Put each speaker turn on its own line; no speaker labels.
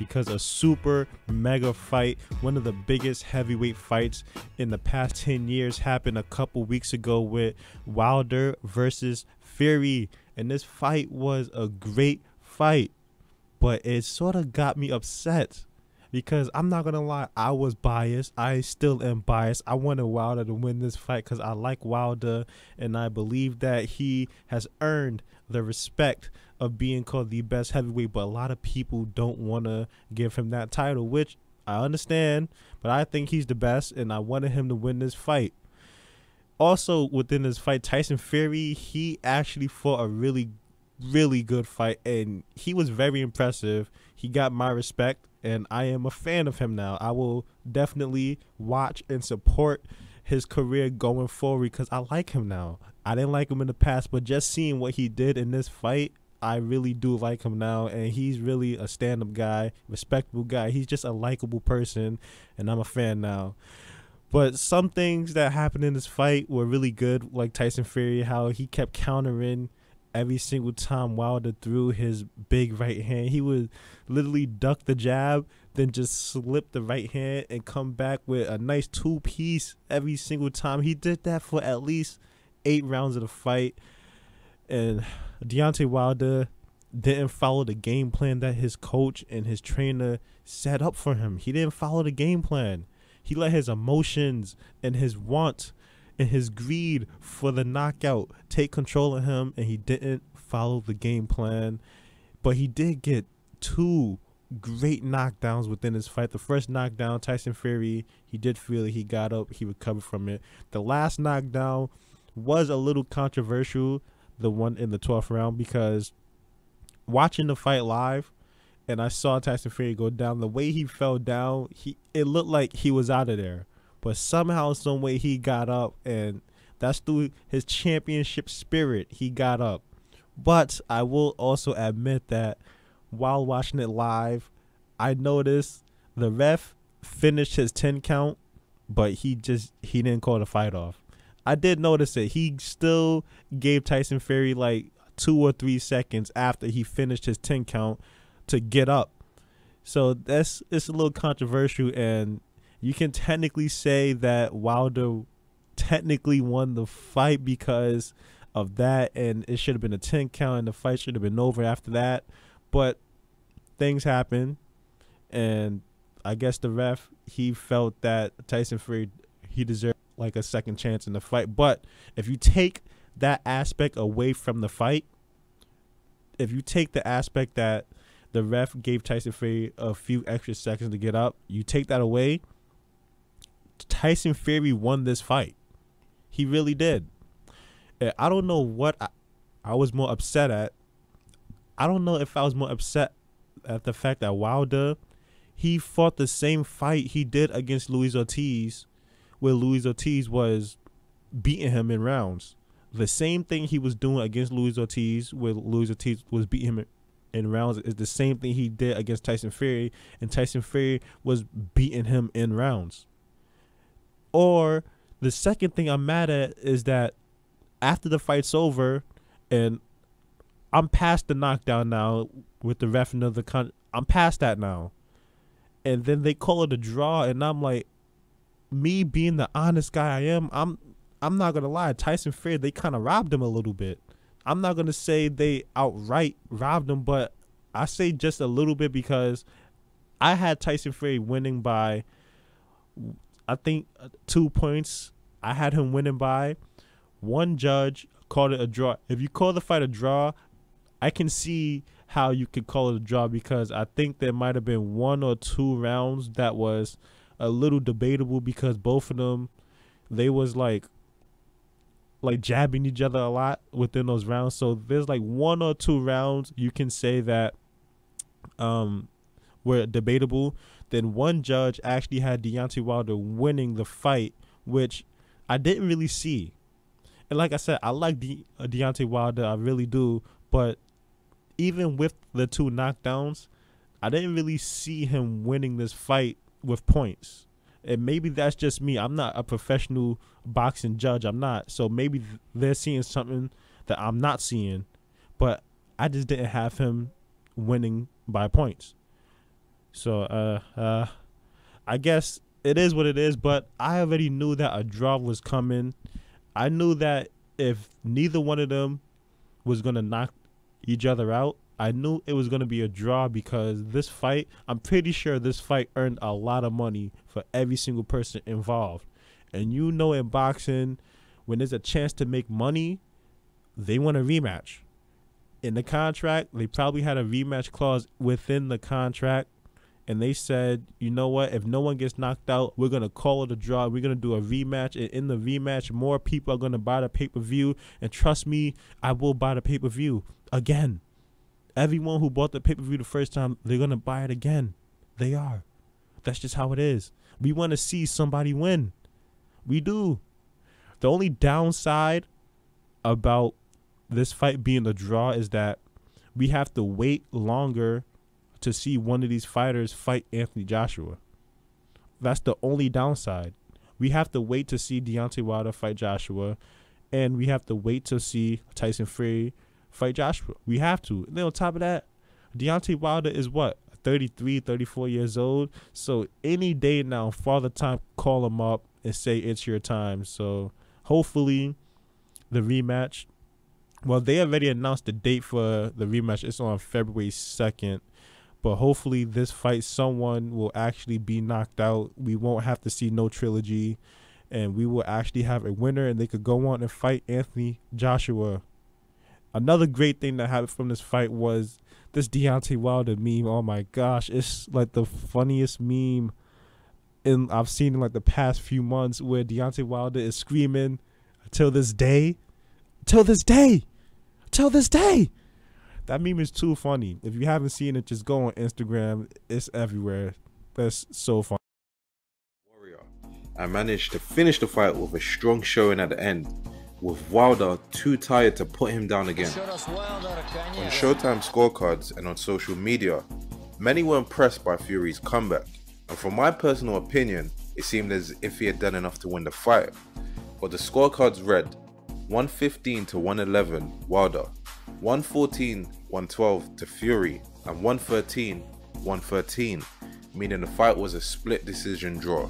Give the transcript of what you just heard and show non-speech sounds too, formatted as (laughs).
because a super mega fight, one of the biggest heavyweight fights in the past (laughs) 10 years, happened a couple weeks ago with Wilder versus Fury. And this fight was a great fight, but it sort of got me upset because I'm not gonna lie, I was biased. I still am biased. I wanted Wilder to win this fight because I like Wilder and I believe that he has earned the respect of being called the best heavyweight. But a lot of people don't want to give him that title, which I understand. But I think he's the best, and I wanted him to win this fight. Also, within this fight, Tyson Fury, he actually fought a really, really good fight, and he was very impressive. He got my respect and I am a fan of him now. I will definitely watch and support his career going forward because I like him now. I didn't like him in the past, but just seeing what he did in this fight, I really do like him now, and he's really a stand-up guy, respectable guy. He's just a likable person, and I'm a fan now. But some things that happened in this fight were really good, like Tyson Fury, how he kept countering every single time Wilder threw his big right hand. He would literally duck the jab, then just slip the right hand and come back with a nice two piece every single time. He did that for at least eight rounds of the fight. And Deontay Wilder didn't follow the game plan that his coach and his trainer set up for him. He didn't follow the game plan. He let his emotions and his want and his greed for the knockout take control of him, and he didn't follow the game plan. But he did get two great knockdowns within his fight. The first knockdown, Tyson Fury, he did feel. He got up, he recovered from it. The last knockdown was a little controversial, the one in the 12th round, because watching the fight live, and I saw Tyson Fury go down. The way he fell down, he it looked like he was out of there. But somehow, some way, he got up, and that's through his championship spirit. He got up. But I will also admit that while watching it live, I noticed the ref finished his 10 count, but he just he didn't call the fight off. I did notice it. He still gave Tyson Fury like two or three seconds after he finished his 10 count to get up. So that's it's a little controversial and you can technically say that Wilder technically won the fight because of that, and it should have been a 10 count, and the fight should have been over after that. But things happen, and I guess the ref he felt that Tyson Fury he deserved like a second chance in the fight. But if you take that aspect away from the fight, if you take the aspect that the ref gave Tyson Fury a few extra seconds to get up, you take that away, Tyson Fury won this fight. He really did. I don't know what I, I was more upset at. I don't know if I was more upset at the fact that Wilder he fought the same fight he did against Luis Ortiz, where Luis Ortiz was beating him in rounds. The same thing he was doing against Luis Ortiz, where Luis Ortiz was beating him in rounds, is the same thing he did against Tyson Fury, and Tyson Fury was beating him in rounds. Or the second thing I'm mad at is that after the fight's over and I'm past the knockdown now with the ref and the con I'm past that now. And then they call it a draw and I'm like me being the honest guy I am, I'm I'm not gonna lie, Tyson Fury they kinda robbed him a little bit. I'm not gonna say they outright robbed him, but I say just a little bit because I had Tyson Fury winning by I think uh, two points. I had him winning by. One judge called it a draw. If you call the fight a draw, I can see how you could call it a draw because I think there might have been one or two rounds that was a little debatable because both of them they was like like jabbing each other a lot within those rounds. So there's like one or two rounds you can say that um were debatable then one judge actually had Deontay Wilder winning the fight, which I didn't really see. And like I said, I like De- uh, Deontay Wilder, I really do. But even with the two knockdowns, I didn't really see him winning this fight with points. And maybe that's just me. I'm not a professional boxing judge. I'm not. So maybe they're seeing something that I'm not seeing. But I just didn't have him winning by points. So uh uh I guess it is what it is, but I already knew that a draw was coming. I knew that if neither one of them was gonna knock each other out, I knew it was gonna be a draw because this fight, I'm pretty sure this fight earned a lot of money for every single person involved. And you know in boxing, when there's a chance to make money, they want a rematch. In the contract, they probably had a rematch clause within the contract and they said, you know what? If no one gets knocked out, we're gonna call it a draw. We're gonna do a rematch, and in the rematch, more people are gonna buy the pay per view. And trust me, I will buy the pay per view again. Everyone who bought the pay per view the first time, they're gonna buy it again. They are. That's just how it is. We want to see somebody win. We do. The only downside about this fight being a draw is that we have to wait longer to see one of these fighters fight Anthony Joshua. That's the only downside. We have to wait to see Deontay Wilder fight Joshua, and we have to wait to see Tyson Fury fight Joshua. We have to. And then on top of that, Deontay Wilder is what? 33, 34 years old. So any day now, Father Time call him up and say it's your time. So hopefully the rematch. Well, they already announced the date for the rematch. It's on February 2nd. But hopefully, this fight, someone will actually be knocked out. We won't have to see no trilogy, and we will actually have a winner, and they could go on and fight Anthony Joshua. Another great thing that happened from this fight was this Deontay Wilder meme. Oh my gosh, it's like the funniest meme in I've seen in like the past few months where Deontay Wilder is screaming till this day, till this day, till this day. That meme is too funny. If you haven't seen it, just go on Instagram. It's everywhere. That's so funny.
Warrior. I managed to finish the fight with a strong showing at the end, with Wilder too tired to put him down again. On Showtime scorecards and on social media, many were impressed by Fury's comeback, and from my personal opinion, it seemed as if he had done enough to win the fight. But the scorecards read 115 to 111 Wilder, 114 112 to Fury, and 113 113, meaning the fight was a split decision draw.